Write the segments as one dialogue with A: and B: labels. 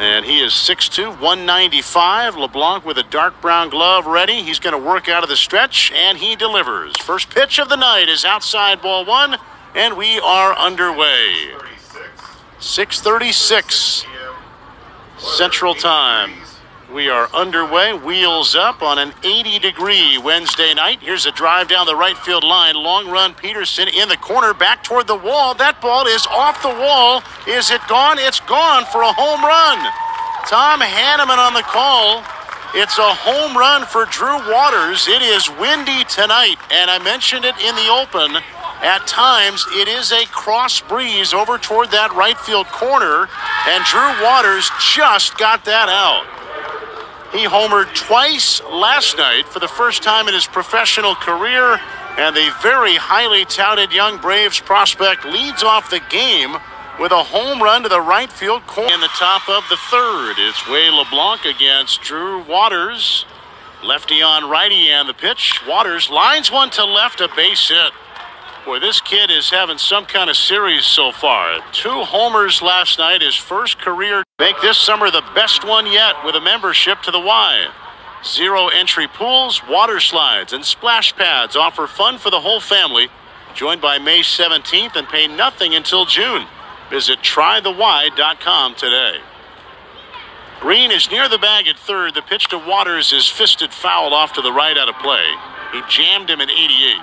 A: And he is 6'2", 195. LeBlanc with a dark brown glove ready. He's going to work out of the stretch, and he delivers. First pitch of the night is outside ball one, and we are underway. 636 Central Time. We are underway, wheels up on an 80 degree Wednesday night. Here's a drive down the right field line. Long run, Peterson in the corner, back toward the wall. That ball is off the wall. Is it gone? It's gone for a home run. Tom Hanneman on the call. It's a home run for Drew Waters. It is windy tonight, and I mentioned it in the open. At times, it is a cross breeze over toward that right field corner, and Drew Waters just got that out. He homered twice last night for the first time in his professional career, and the very highly touted young Braves prospect leads off the game with a home run to the right field corner. In the top of the third, it's Wade LeBlanc against Drew Waters. Lefty on righty and the pitch. Waters lines one to left, a base hit. Boy, this kid is having some kind of series so far. Two homers last night, his first career. Make this summer the best one yet with a membership to the Y. Zero entry pools, water slides, and splash pads offer fun for the whole family. Join by May 17th and pay nothing until June. Visit trytheY.com today. Green is near the bag at third. The pitch to Waters is fisted foul off to the right out of play. He jammed him at 88.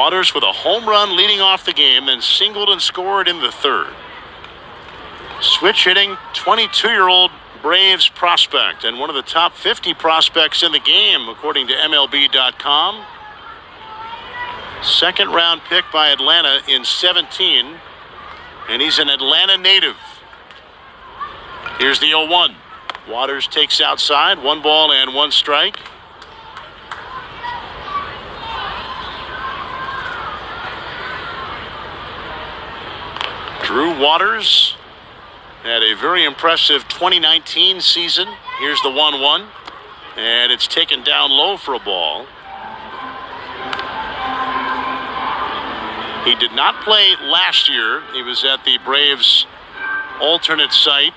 A: Waters with a home run leading off the game, then singled and scored in the third. Switch hitting 22 year old Braves prospect and one of the top 50 prospects in the game, according to MLB.com. Second round pick by Atlanta in 17, and he's an Atlanta native. Here's the 0 1. Waters takes outside, one ball and one strike. Drew Waters had a very impressive 2019 season. Here's the 1 1, and it's taken down low for a ball. He did not play last year. He was at the Braves alternate site.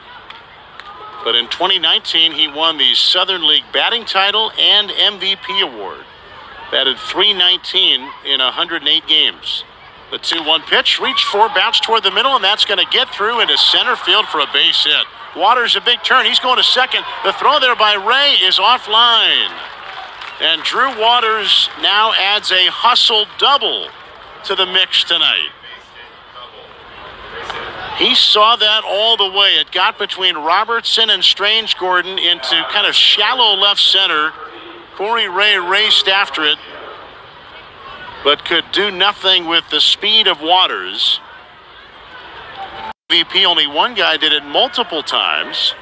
A: But in 2019, he won the Southern League batting title and MVP award. Batted 319 in 108 games. The 2 1 pitch, reached for, bounced toward the middle, and that's going to get through into center field for a base hit. Waters a big turn. He's going to second. The throw there by Ray is offline. And Drew Waters now adds a hustle double to the mix tonight. He saw that all the way. It got between Robertson and Strange Gordon into kind of shallow left center. Corey Ray raced after it but could do nothing with the speed of Waters. VP, only one guy did it multiple times.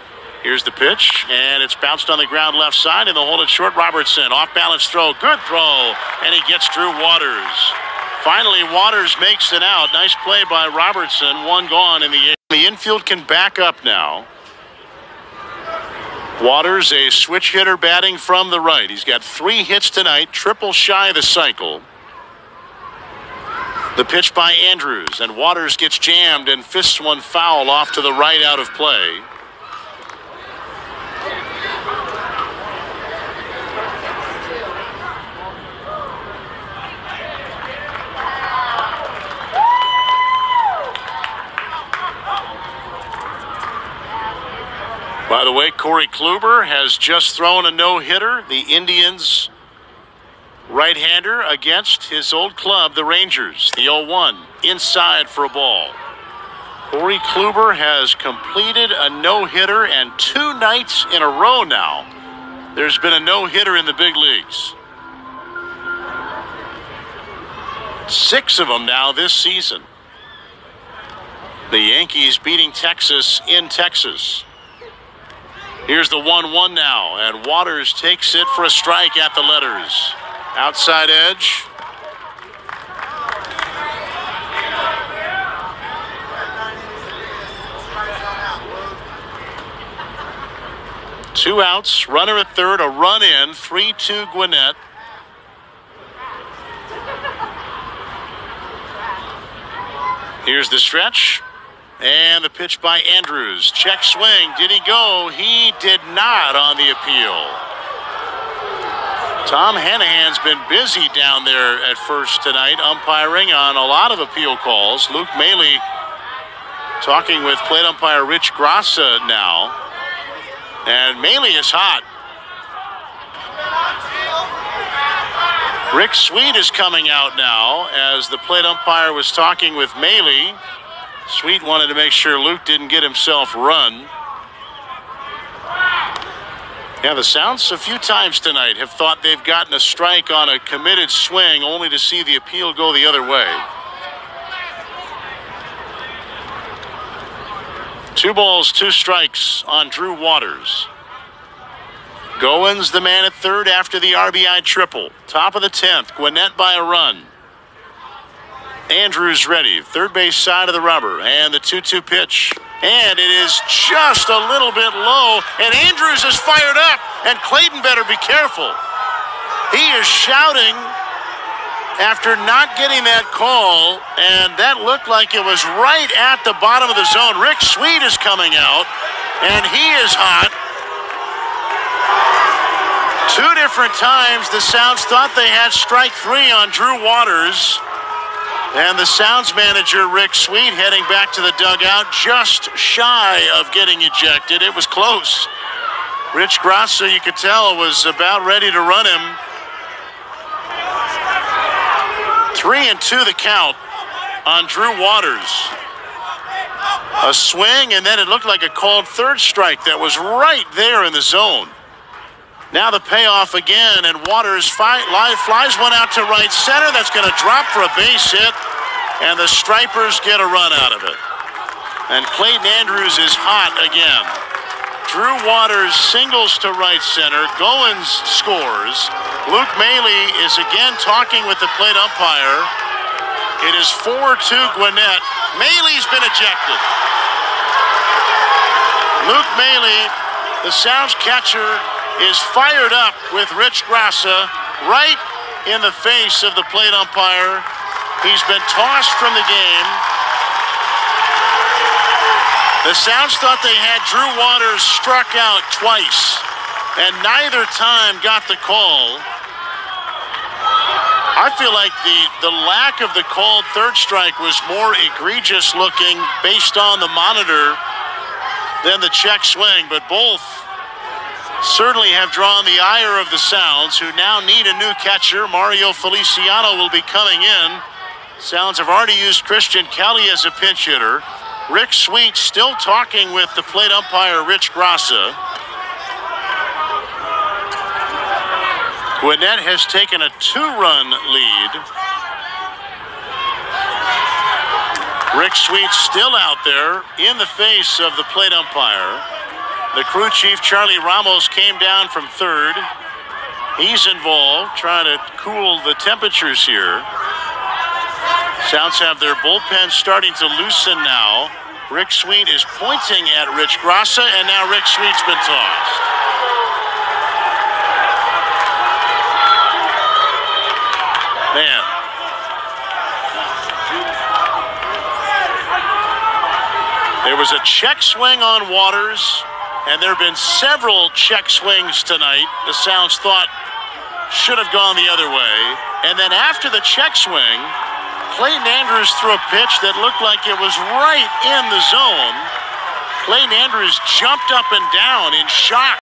A: Here's the pitch, and it's bounced on the ground left side, and the hold it short. Robertson, off balance throw, good throw, and he gets Drew Waters. Finally, Waters makes it out. Nice play by Robertson. One gone in the the infield can back up now. Waters, a switch hitter batting from the right. He's got three hits tonight, triple shy of the cycle. The pitch by Andrews, and Waters gets jammed and fists one foul off to the right out of play. By the way, Corey Kluber has just thrown a no hitter. The Indians right hander against his old club, the Rangers. The 0 1 inside for a ball. Corey Kluber has completed a no hitter, and two nights in a row now, there's been a no hitter in the big leagues. Six of them now this season. The Yankees beating Texas in Texas. Here's the 1 1 now, and Waters takes it for a strike at the letters. Outside edge. Two outs, runner at third, a run in, 3 2 Gwinnett. Here's the stretch. And the pitch by Andrews. Check swing. Did he go? He did not on the appeal. Tom Hanahan's been busy down there at first tonight, umpiring on a lot of appeal calls. Luke Maile talking with plate umpire Rich Grassa now. And Maile is hot. Rick Sweet is coming out now as the plate umpire was talking with Maile. Sweet wanted to make sure Luke didn't get himself run. Yeah, the Sounds a few times tonight have thought they've gotten a strike on a committed swing only to see the appeal go the other way. Two balls, two strikes on Drew Waters. Goins the man at third after the RBI triple. Top of the 10th. Gwinnett by a run. Andrews ready. Third base side of the rubber. And the 2 2 pitch. And it is just a little bit low. And Andrews is fired up. And Clayton better be careful. He is shouting after not getting that call. And that looked like it was right at the bottom of the zone. Rick Sweet is coming out. And he is hot. Two different times the Sounds thought they had strike three on Drew Waters. And the Sounds manager, Rick Sweet, heading back to the dugout, just shy of getting ejected. It was close. Rich Grassa, you could tell, was about ready to run him. Three and two the count on Drew Waters. A swing, and then it looked like a called third strike that was right there in the zone. Now the payoff again, and Waters fly, flies one out to right center. That's going to drop for a base hit, and the Stripers get a run out of it. And Clayton Andrews is hot again. Drew Waters singles to right center. Goins scores. Luke Maile is again talking with the plate umpire. It is 4 2 Gwinnett. Maile's been ejected. Luke Maile, the Sounds catcher, is fired up with Rich Grassa right in the face of the plate umpire. He's been tossed from the game. The Sounds thought they had Drew Waters struck out twice, and neither time got the call. I feel like the, the lack of the called third strike was more egregious looking based on the monitor than the check swing, but both certainly have drawn the ire of the Sounds, who now need a new catcher. Mario Feliciano will be coming in. Sounds have already used Christian Kelly as a pinch hitter. Rick Sweet still talking with the plate umpire, Rich Grassa. Gwinnett has taken a two run lead. Rick Sweet still out there in the face of the plate umpire. The crew chief, Charlie Ramos, came down from third. He's involved, trying to cool the temperatures here. Sounds have their bullpen starting to loosen now. Rick Sweet is pointing at Rich Grassa, and now Rick Sweet's been tossed. Man. There was a check swing on Waters. And there have been several check swings tonight. The Sounds thought should have gone the other way. And then after the check swing, Clayton Andrews threw a pitch that looked like it was right in the zone. Clayton Andrews jumped up and down in shock.